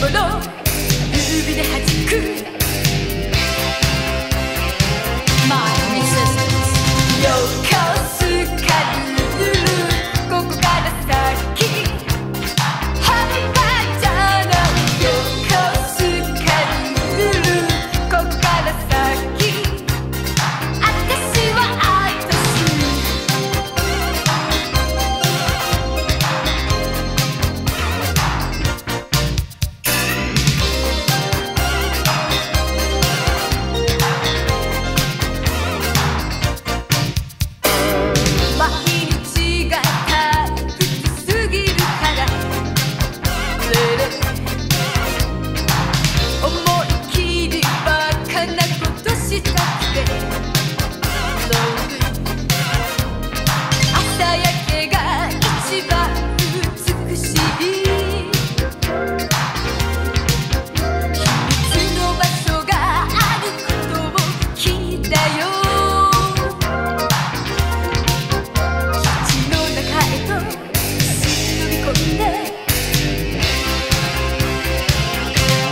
ボの。指で弾く。